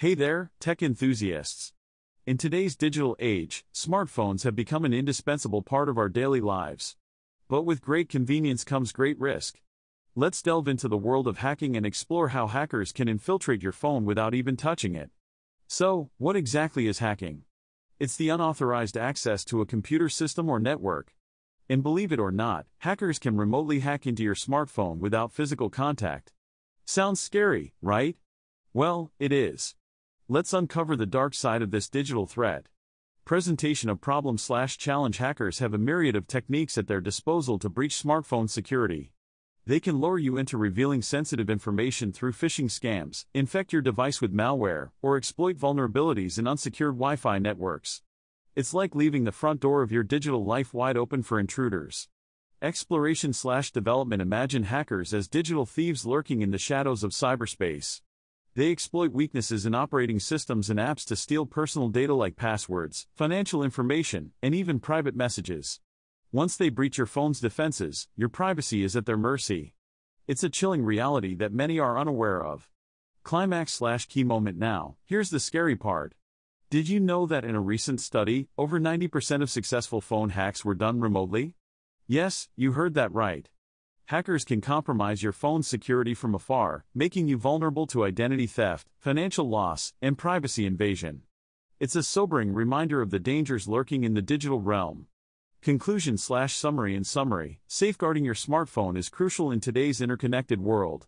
Hey there, tech enthusiasts. In today's digital age, smartphones have become an indispensable part of our daily lives. But with great convenience comes great risk. Let's delve into the world of hacking and explore how hackers can infiltrate your phone without even touching it. So, what exactly is hacking? It's the unauthorized access to a computer system or network. And believe it or not, hackers can remotely hack into your smartphone without physical contact. Sounds scary, right? Well, it is. Let's uncover the dark side of this digital threat. Presentation of problem slash challenge hackers have a myriad of techniques at their disposal to breach smartphone security. They can lure you into revealing sensitive information through phishing scams, infect your device with malware, or exploit vulnerabilities in unsecured Wi Fi networks. It's like leaving the front door of your digital life wide open for intruders. Exploration slash development Imagine hackers as digital thieves lurking in the shadows of cyberspace. They exploit weaknesses in operating systems and apps to steal personal data like passwords, financial information, and even private messages. Once they breach your phone's defenses, your privacy is at their mercy. It's a chilling reality that many are unaware of. Climax slash key moment now, here's the scary part. Did you know that in a recent study, over 90% of successful phone hacks were done remotely? Yes, you heard that right hackers can compromise your phone's security from afar, making you vulnerable to identity theft, financial loss, and privacy invasion. It's a sobering reminder of the dangers lurking in the digital realm. Conclusion slash summary in summary Safeguarding your smartphone is crucial in today's interconnected world.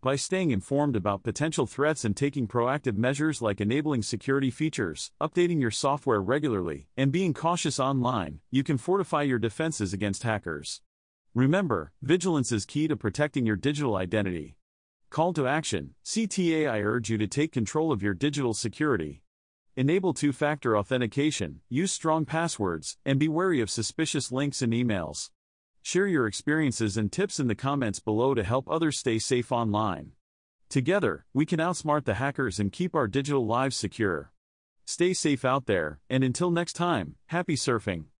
By staying informed about potential threats and taking proactive measures like enabling security features, updating your software regularly, and being cautious online, you can fortify your defenses against hackers. Remember, vigilance is key to protecting your digital identity. Call to action CTA I urge you to take control of your digital security. Enable two factor authentication, use strong passwords, and be wary of suspicious links and emails. Share your experiences and tips in the comments below to help others stay safe online. Together, we can outsmart the hackers and keep our digital lives secure. Stay safe out there, and until next time, happy surfing.